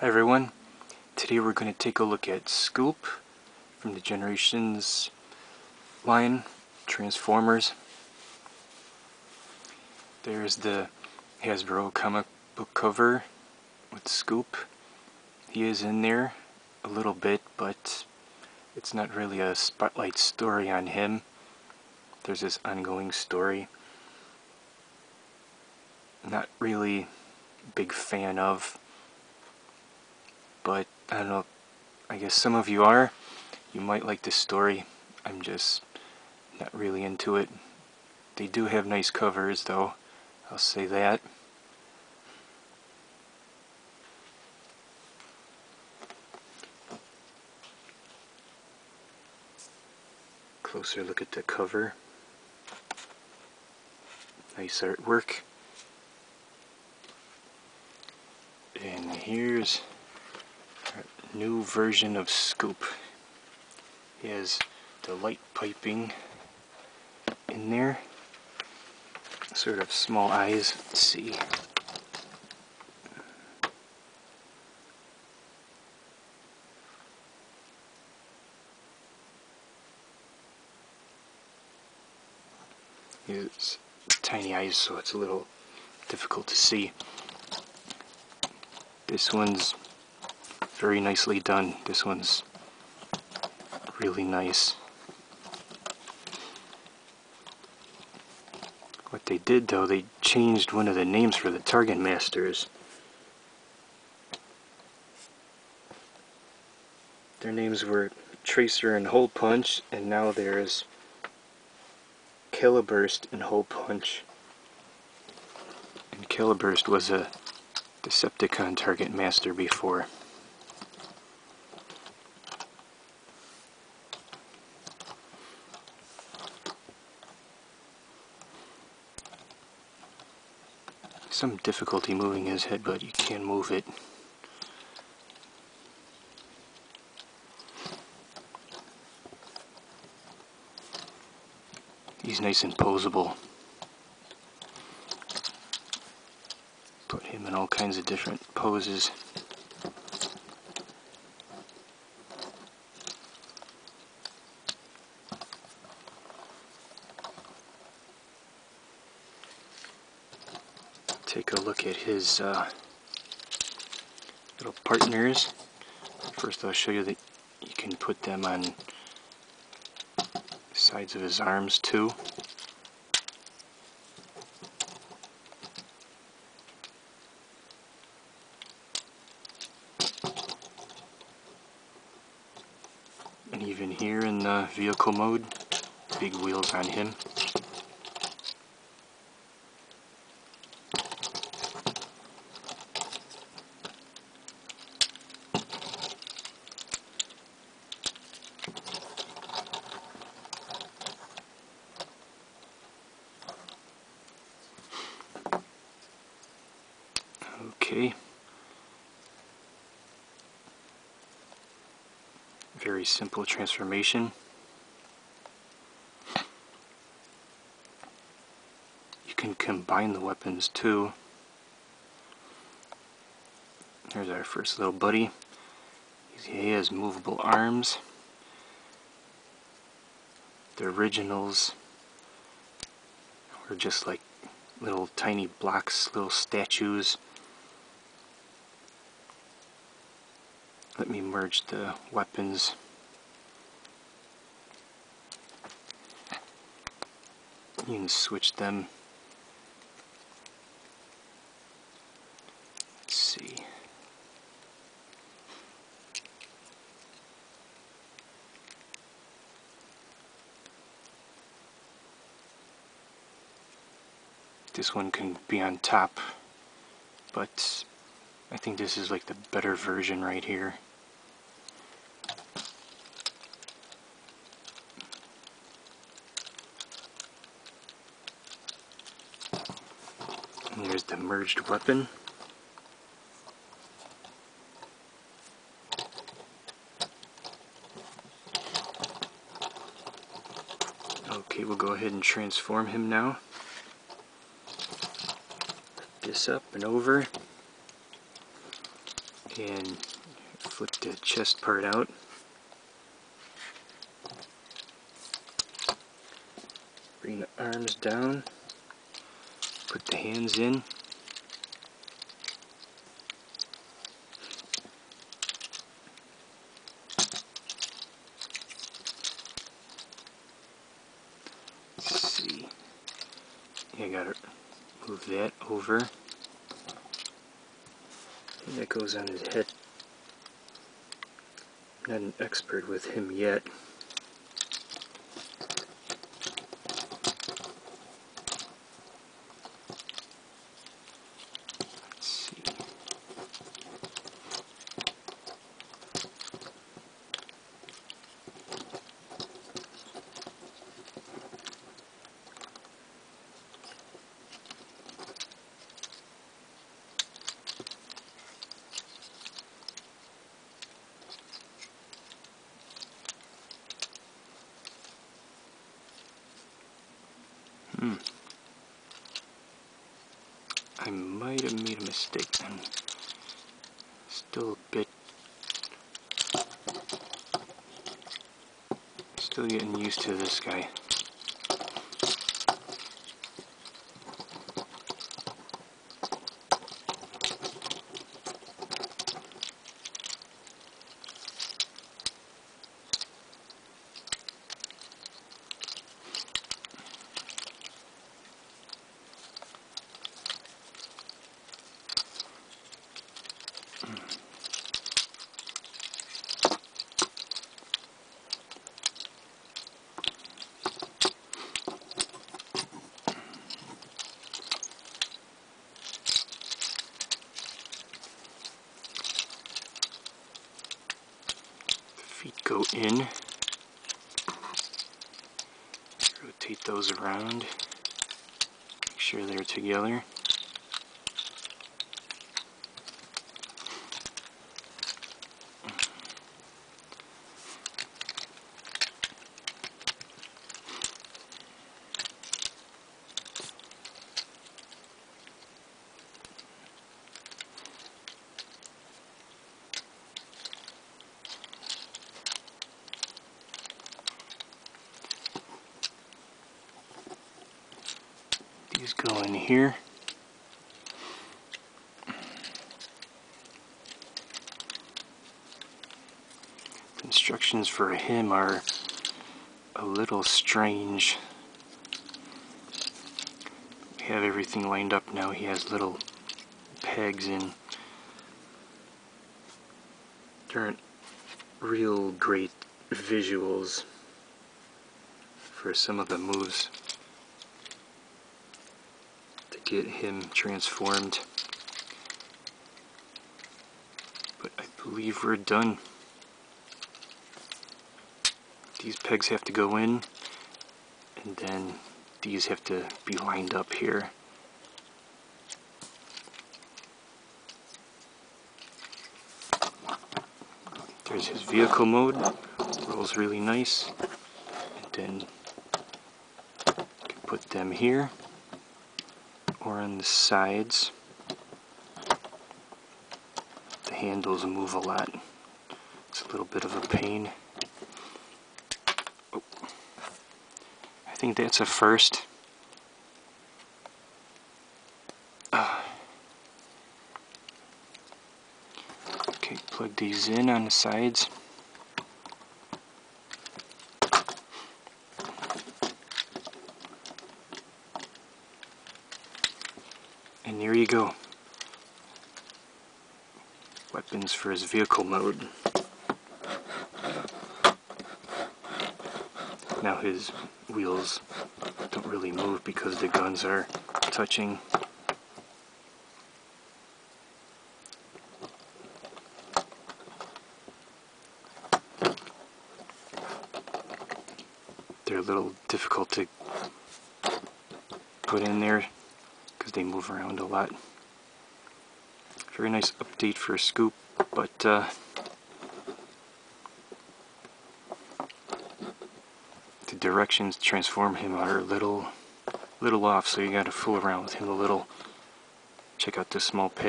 Hi everyone. Today we're going to take a look at Scoop from the Generations line, Transformers. There's the Hasbro comic book cover with Scoop. He is in there a little bit, but it's not really a spotlight story on him. There's this ongoing story. Not really big fan of but I don't know, I guess some of you are. You might like this story. I'm just not really into it. They do have nice covers though, I'll say that. Closer look at the cover. Nice artwork. And here's new version of Scoop. He has the light piping in there. Sort of small eyes. Let's see. Has tiny eyes, so it's a little difficult to see. This one's very nicely done. This one's really nice. What they did though, they changed one of the names for the Target Masters. Their names were Tracer and Hole Punch, and now there's Caliburst and Hole Punch. And Caliburst was a Decepticon Target Master before. Some difficulty moving his head, but you can move it. He's nice and posable. Put him in all kinds of different poses. take a look at his uh, little partners. First I'll show you that you can put them on sides of his arms too. And even here in the vehicle mode, big wheels on him. Okay. Very simple transformation. You can combine the weapons too. Here's our first little buddy. He has movable arms. The originals were just like little tiny blocks, little statues. Let me merge the weapons. You can switch them. Let's see. This one can be on top, but I think this is like the better version right here. And here's the merged weapon. Okay, we'll go ahead and transform him now. This up and over. and flip the chest part out. Bring the arms down, put the hands in. Let's see. I gotta move that over. And that goes on his head. Not an expert with him yet. Let's see. Hmm. I might have made a mistake then. Still a bit. Still getting used to this guy. Go in. Rotate those around. Make sure they're together. These go in here. Instructions for him are a little strange. We have everything lined up now. He has little pegs in. there aren't real great visuals for some of the moves get him transformed. But I believe we're done. These pegs have to go in, and then these have to be lined up here. There's his vehicle mode, rolls really nice, and then you can put them here or on the sides. The handles move a lot. It's a little bit of a pain. Oh. I think that's a first. Ah. Okay, plug these in on the sides. And there you go. Weapons for his vehicle mode. Now his wheels don't really move because the guns are touching. They're a little difficult to put in there because they move around a lot. Very nice update for a Scoop, but uh, the directions to transform him are a little, little off, so you got to fool around with him a little. Check out this small peg.